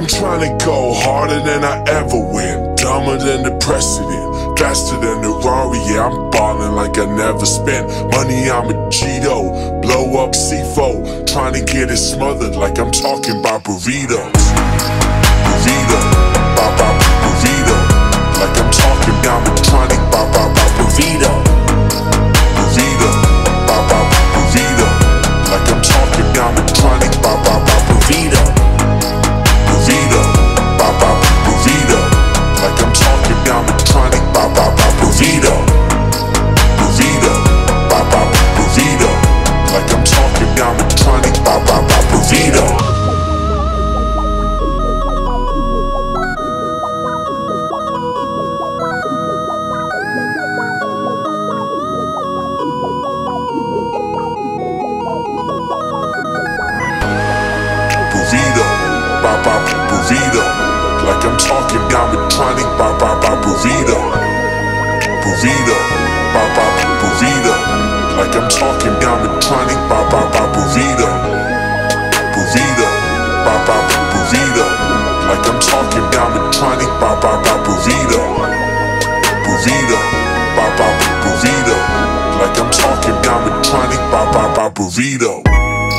I'm trying to go harder than I ever went. Dumber than the precedent. Faster than the Rari. Yeah, I'm ballin' like I never spent money. I'm a Cheeto. Blow up C4. Trying to get it smothered like I'm talking about burritos. Burrito. Talking Medtronic, bop bop bop burrito. Burrito, bop bop burrito. Like I'm talking down Medtronic, bop bop bop burrito. Burrito, bop bop burrito. Like I'm talking down Medtronic, bop bop bop burrito. Burrito, bop bop burrito. Like I'm talking bop bop bop burrito. burrito,